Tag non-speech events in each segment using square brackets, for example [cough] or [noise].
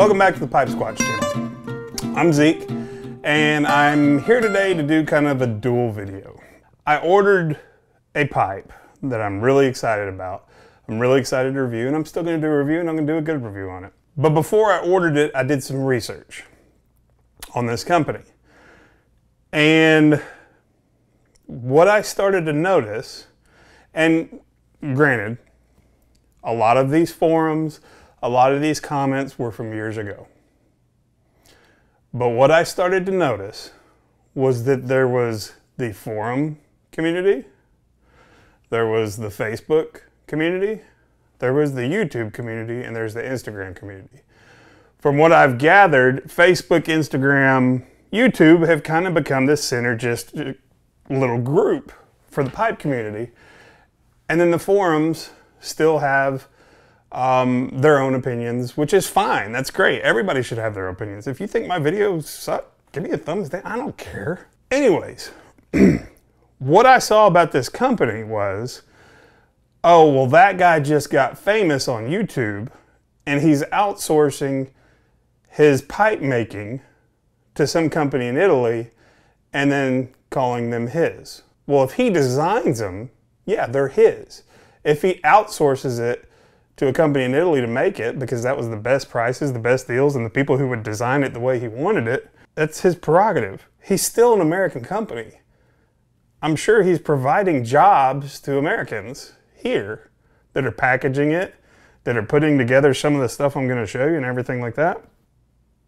Welcome back to the Pipe Squatch channel. I'm Zeke, and I'm here today to do kind of a dual video. I ordered a pipe that I'm really excited about. I'm really excited to review, and I'm still going to do a review, and I'm going to do a good review on it. But before I ordered it, I did some research on this company. And what I started to notice, and granted, a lot of these forums, a lot of these comments were from years ago. But what I started to notice was that there was the forum community, there was the Facebook community, there was the YouTube community, and there's the Instagram community. From what I've gathered, Facebook, Instagram, YouTube have kind of become this synergistic little group for the pipe community. And then the forums still have um, their own opinions, which is fine. That's great. Everybody should have their opinions. If you think my videos suck, give me a thumbs down. I don't care. Anyways, [clears throat] what I saw about this company was, oh, well, that guy just got famous on YouTube and he's outsourcing his pipe making to some company in Italy and then calling them his. Well, if he designs them, yeah, they're his. If he outsources it to a company in Italy to make it because that was the best prices, the best deals, and the people who would design it the way he wanted it, that's his prerogative. He's still an American company. I'm sure he's providing jobs to Americans here that are packaging it, that are putting together some of the stuff I'm going to show you and everything like that.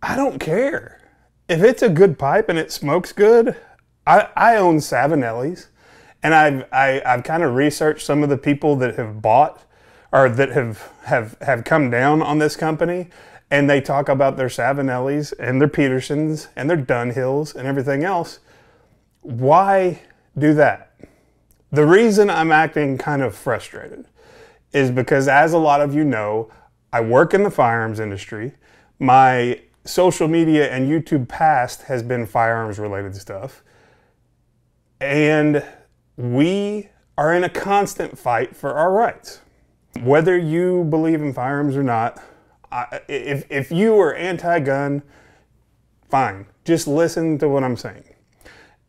I don't care. If it's a good pipe and it smokes good, I, I own Savinelli's and I've, I, have i have kind of researched some of the people that have bought or that have, have, have come down on this company and they talk about their Savinellis and their Petersons and their Dunhills and everything else. Why do that? The reason I'm acting kind of frustrated is because, as a lot of you know, I work in the firearms industry. My social media and YouTube past has been firearms related stuff. And we are in a constant fight for our rights. Whether you believe in firearms or not, I, if, if you are anti gun, fine. Just listen to what I'm saying.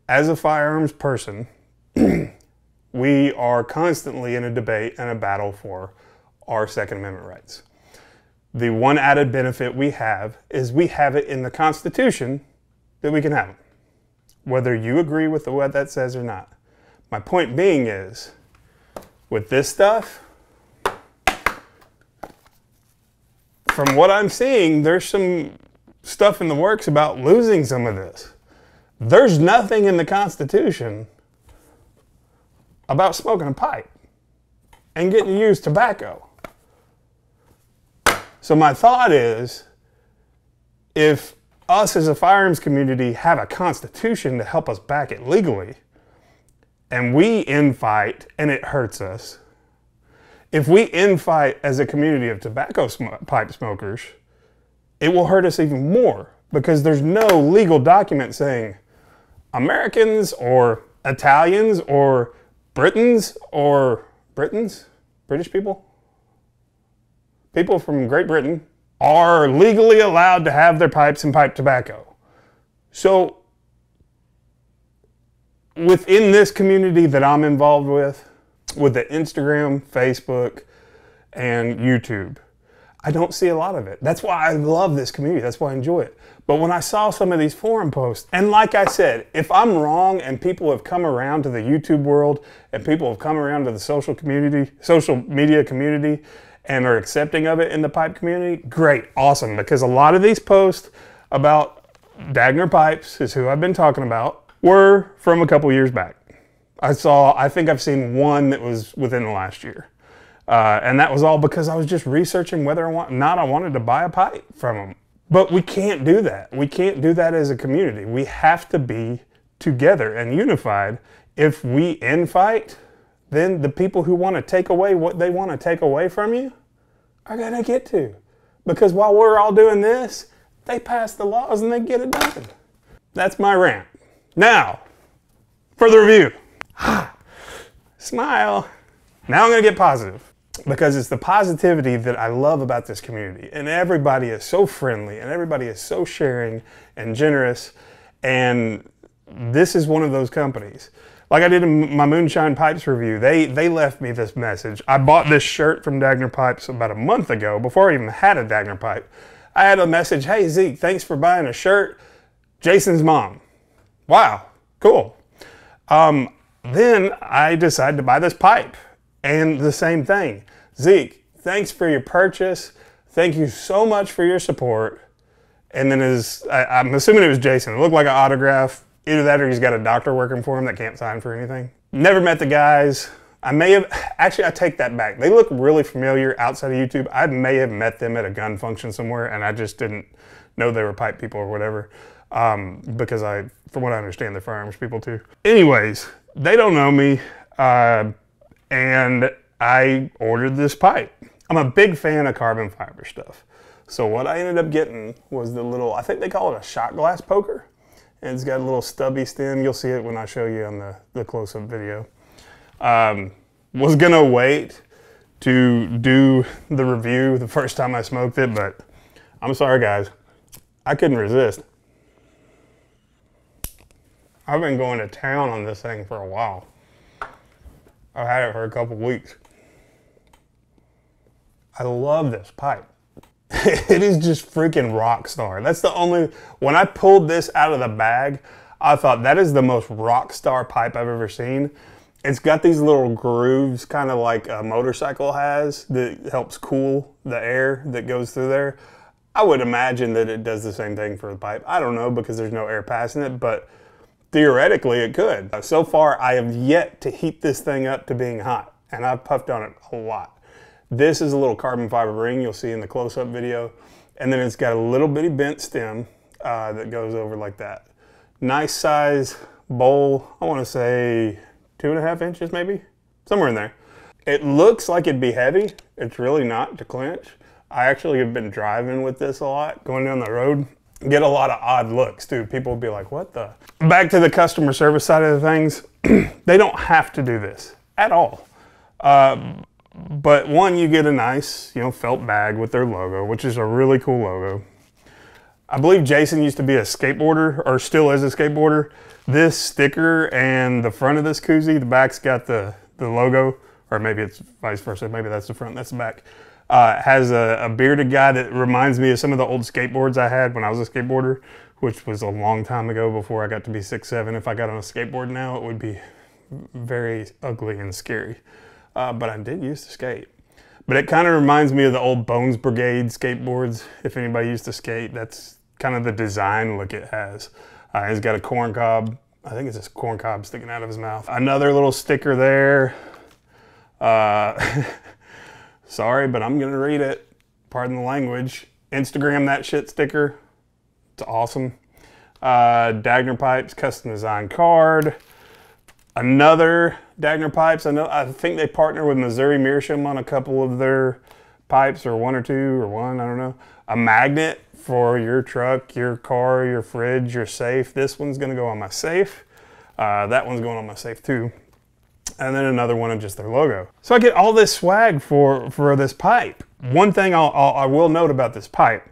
As a firearms person, [clears throat] we are constantly in a debate and a battle for our Second Amendment rights. The one added benefit we have is we have it in the Constitution that we can have them, whether you agree with the, what that says or not. My point being is, with this stuff, from what I'm seeing, there's some stuff in the works about losing some of this. There's nothing in the Constitution about smoking a pipe and getting used to use tobacco. So my thought is, if us as a firearms community have a constitution to help us back it legally, and we infight and it hurts us, if we infight as a community of tobacco sm pipe smokers, it will hurt us even more because there's no legal document saying Americans or Italians or Britons or Britons, British people, people from Great Britain are legally allowed to have their pipes and pipe tobacco. So within this community that I'm involved with, with the Instagram, Facebook, and YouTube. I don't see a lot of it. That's why I love this community. That's why I enjoy it. But when I saw some of these forum posts, and like I said, if I'm wrong and people have come around to the YouTube world and people have come around to the social community, social media community, and are accepting of it in the pipe community, great, awesome. Because a lot of these posts about Dagner Pipes is who I've been talking about, were from a couple years back. I saw, I think I've seen one that was within the last year. Uh, and that was all because I was just researching whether or not I wanted to buy a pipe from them. But we can't do that. We can't do that as a community. We have to be together and unified. If we infight, then the people who want to take away what they want to take away from you are going to get to. Because while we're all doing this, they pass the laws and they get it done. That's my rant. Now, for the review. [gasps] Smile. Now I'm going to get positive. because it's the positivity that I love about this community. And everybody is so friendly and everybody is so sharing and generous. And this is one of those companies. Like I did in my Moonshine Pipes review, they they left me this message. I bought this shirt from Dagner Pipes about a month ago before I even had a Dagner pipe. I had a message, "Hey Zeke, thanks for buying a shirt." Jason's mom. Wow, cool. Um, then I decided to buy this pipe, and the same thing. Zeke, thanks for your purchase. Thank you so much for your support. And then his, I, am assuming it was Jason. It looked like an autograph. Either that or he's got a doctor working for him that can't sign for anything. Never met the guys. I may have, actually, I take that back. They look really familiar outside of YouTube. I may have met them at a gun function somewhere and I just didn't know they were pipe people or whatever. Um, because I, from what I understand, they're firearms people too. Anyways, they don't know me. Uh, and I ordered this pipe. I'm a big fan of carbon fiber stuff. So what I ended up getting was the little, I think they call it a shot glass poker and it's got a little stubby stem. You'll see it when I show you on the, the close-up video. Um, was gonna wait to do the review the first time I smoked it, but I'm sorry guys, I couldn't resist. I've been going to town on this thing for a while. I've had it for a couple weeks. I love this pipe. [laughs] it is just freaking rock star. That's the only, when I pulled this out of the bag, I thought that is the most rock star pipe I've ever seen. It's got these little grooves, kind of like a motorcycle has, that helps cool the air that goes through there. I would imagine that it does the same thing for the pipe. I don't know because there's no air passing it, but theoretically it could. So far, I have yet to heat this thing up to being hot, and I've puffed on it a lot. This is a little carbon fiber ring you'll see in the close-up video. And then it's got a little bitty bent stem uh, that goes over like that. Nice size bowl, I wanna say two and a half inches maybe, somewhere in there. It looks like it'd be heavy. It's really not to clinch. I actually have been driving with this a lot, going down the road. Get a lot of odd looks too. People will be like, what the? Back to the customer service side of the things, [clears throat] they don't have to do this at all. Uh, but one, you get a nice, you know, felt bag with their logo, which is a really cool logo. I believe Jason used to be a skateboarder, or still is a skateboarder. This sticker and the front of this koozie, the back's got the, the logo, or maybe it's vice versa. Maybe that's the front, that's the back. Uh, has a, a bearded guy that reminds me of some of the old skateboards I had when I was a skateboarder, which was a long time ago before I got to be six seven. If I got on a skateboard now, it would be very ugly and scary uh, but I did used to skate. But it kind of reminds me of the old Bones Brigade skateboards. If anybody used to skate, that's kind of the design look it has. Uh, he's got a corn cob. I think it's a corn cob sticking out of his mouth. Another little sticker there. [laughs] Sorry, but I'm gonna read it. Pardon the language. Instagram that shit sticker. It's awesome. Uh, Dagner Pipes custom design card. Another Dagner pipes. I know. I think they partner with Missouri Meerschaum on a couple of their pipes, or one or two, or one. I don't know. A magnet for your truck, your car, your fridge, your safe. This one's going to go on my safe. Uh, that one's going on my safe too. And then another one of just their logo. So I get all this swag for for this pipe. One thing I'll, I'll I will note about this pipe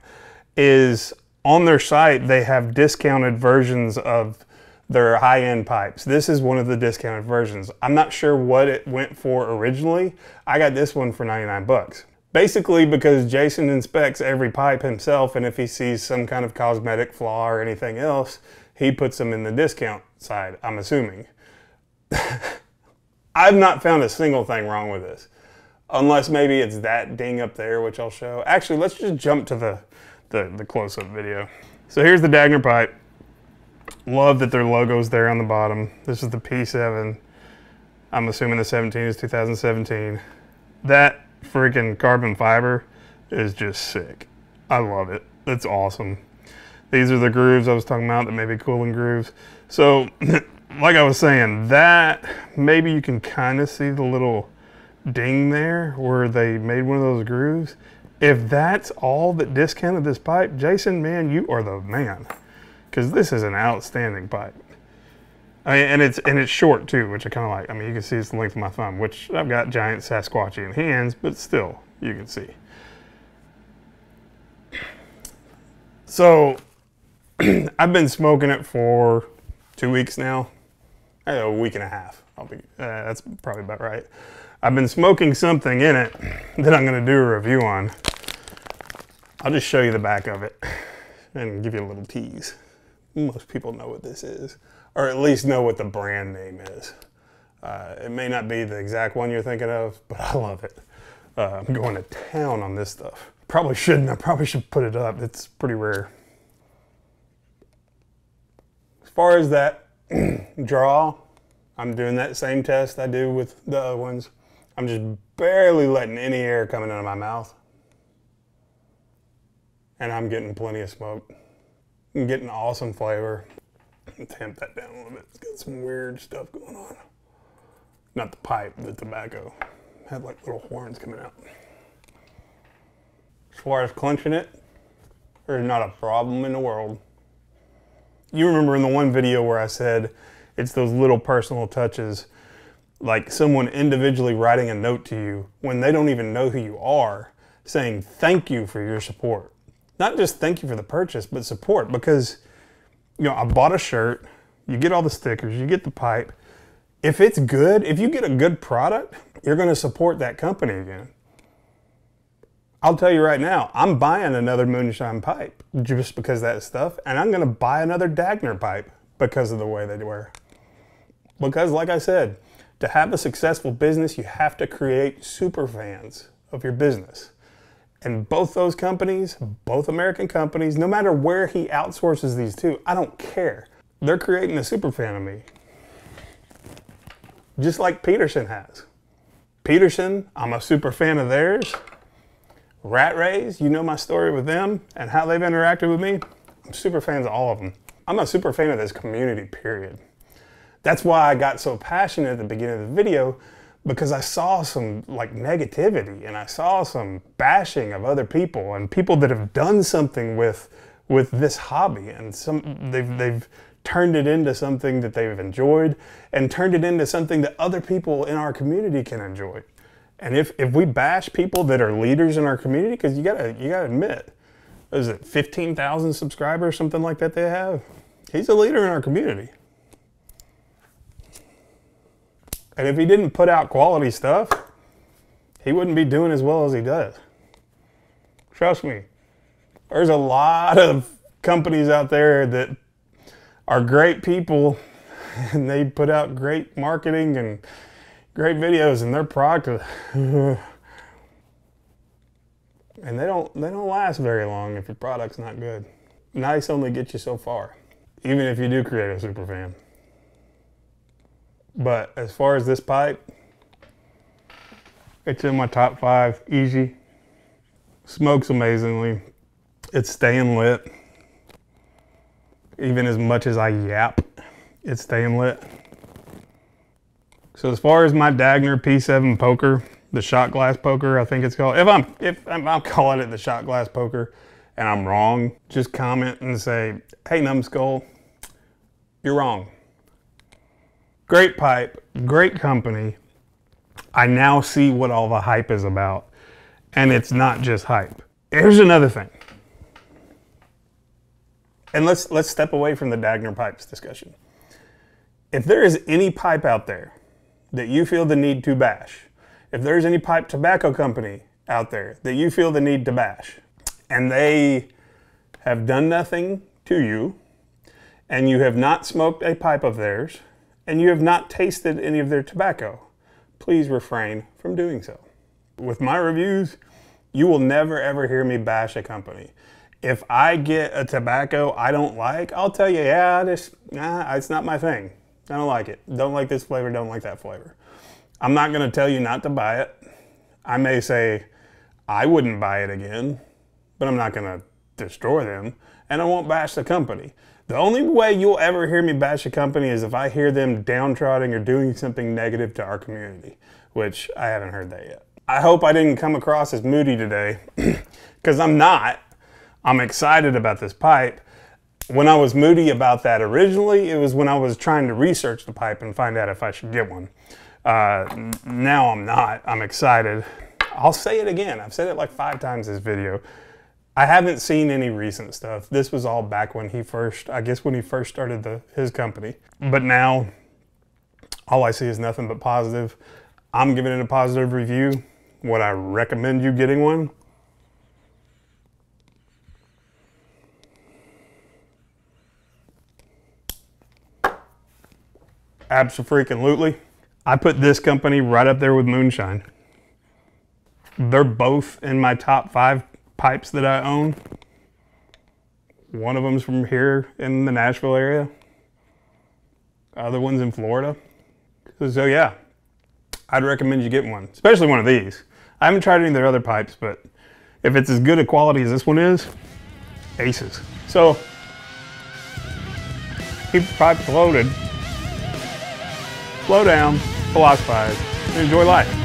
is on their site they have discounted versions of their high-end pipes. This is one of the discounted versions. I'm not sure what it went for originally. I got this one for 99 bucks. Basically because Jason inspects every pipe himself and if he sees some kind of cosmetic flaw or anything else, he puts them in the discount side, I'm assuming. [laughs] I've not found a single thing wrong with this. Unless maybe it's that ding up there, which I'll show. Actually, let's just jump to the, the, the close-up video. So here's the Dagner pipe. Love that their logo's there on the bottom. This is the P7. I'm assuming the 17 is 2017. That freaking carbon fiber is just sick. I love it. It's awesome. These are the grooves I was talking about that may be cooling grooves. So, [clears throat] like I was saying, that maybe you can kind of see the little ding there where they made one of those grooves. If that's all that discounted this pipe, Jason, man, you are the man because this is an outstanding pipe. I mean, and it's and it's short too, which I kind of like. I mean, you can see it's the length of my thumb, which I've got giant Sasquatchian hands, but still, you can see. So, [clears throat] I've been smoking it for two weeks now, a week and a half. I'll be. Uh, that's probably about right. I've been smoking something in it that I'm going to do a review on. I'll just show you the back of it and give you a little tease. Most people know what this is or at least know what the brand name is. Uh, it may not be the exact one you're thinking of, but I love it. Uh, I'm going to town on this stuff. Probably shouldn't. I probably should put it up. It's pretty rare. As far as that [clears throat] draw, I'm doing that same test I do with the other ones. I'm just barely letting any air coming out of my mouth. And I'm getting plenty of smoke. I'm getting awesome flavor. Tamp that down a little bit. It's got some weird stuff going on. Not the pipe, the tobacco. Had like little horns coming out. As far as clenching it, there's not a problem in the world. You remember in the one video where I said it's those little personal touches, like someone individually writing a note to you when they don't even know who you are, saying thank you for your support. Not just thank you for the purchase, but support because you know, I bought a shirt, you get all the stickers, you get the pipe. If it's good, if you get a good product, you're going to support that company again. I'll tell you right now, I'm buying another moonshine pipe just because that stuff, and I'm to buy another Dagner pipe because of the way they wear. Because, like I said, to have a successful business, you have to create super fans of your business. And both those companies, both American companies, no matter where he outsources these to, I don't care. They're creating a super fan of me. Just like Peterson has. Peterson, I'm a super fan of theirs. Rattray's, you know my story with them and how they've interacted with me. I'm super fans of all of them. I'm a super fan of this community, period. That's why I got so passionate at the beginning of the video because I saw some like negativity and I saw some bashing of other people and people that have done something with with this hobby and some they've they've turned it into something that they've enjoyed and turned it into something that other people in our community can enjoy. And if, if we bash people that are leaders in our community, because you gotta you gotta admit, is it 15,000 subscribers, something like that they have? He's a leader in our community. And if he didn't put out quality stuff, he wouldn't be doing as well as he does. Trust me. There's a lot of companies out there that are great people [laughs] and they put out great marketing and great videos and their product [laughs] and they don't they don't last very long if your product's not good. Nice only gets you so far. Even if you do create a super fan. But as far as this pipe, it's in my top five, easy. Smokes amazingly. It's staying lit. Even as much as I yap, it's staying lit. So as far as my Dagner P7 poker, the shot glass poker, I think it's called. If I'm if I'm, I'm calling it the shot glass poker, and I'm wrong, just comment and say, "Hey, numbskull, you're wrong." Great pipe, great company. I now see what all the hype is about. And it's not just hype. Here's another thing. And let's let's step away from the Dagner pipes discussion. If there is any pipe out there that you feel the need to bash, if there's any pipe tobacco company out there that you feel the need to bash, and they have done nothing to you, and you have not smoked a pipe of theirs, and you have not tasted any of their tobacco, please refrain from doing so. With my reviews, you will never ever hear me bash a company. If I get a tobacco I don't like, I'll tell you, yeah, nah, it's not my thing. I don't like it. Don't like this flavor, don't like that flavor. I'm not going to tell you not to buy it. I may say I wouldn't buy it again, but I'm not going to destroy them, and I won't bash the company. The only way you'll ever hear me bash a company is if I hear them downtrodden or doing something negative to our community, which I haven't heard that yet. I hope I didn't come across as moody today, [clears throat] because I'm not. I'm excited about this pipe. When I was moody about that originally, it was when I was trying to research the pipe and find out if I should get one. Uh, now I'm not. I'm excited. I'll say it again. I've said it like five times this video. I haven't seen any recent stuff. This was all back when he first, I guess when he first started the, his company. But now, all I see is nothing but positive. I'm giving it a positive review. Would I recommend you getting one? Absolutely. I put this company right up there with Moonshine. They're both in my top five pipes that I own. One of them's from here in the Nashville area. Other one's in Florida. So yeah, I'd recommend you get one, especially one of these. I haven't tried any of their other pipes, but if it's as good a quality as this one is, aces. So keep the pipes loaded, slow down, philosophize, and enjoy life.